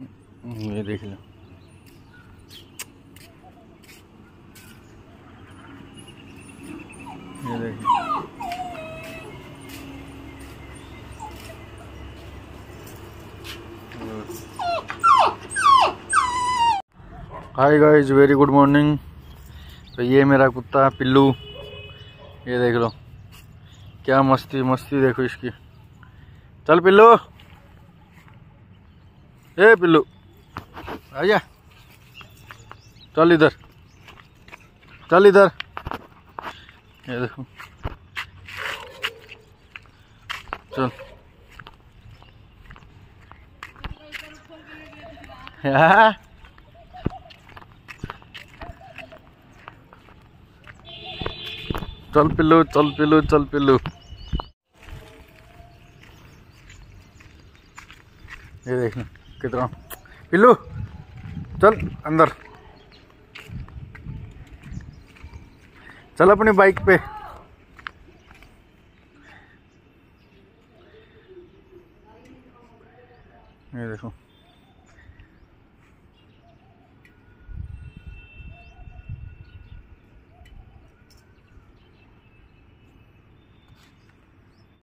ये देख लो। ये देखिए hi guys very good morning तो ये मेरा कुत्ता पिल्लू। ये देख लो। क्या मस्ती मस्ती देखो इसकी। चल पिल्लू। ए, पिल्लू। आजा। चल इधर। चल इधर। ये देखो। चल। हाँ? चल पिल्लू चल पिल्लू चल पिल्लू। ये देखना। कितना? पिल्लू चल अंदर। चल अपनी बाइक पे। ये देखो।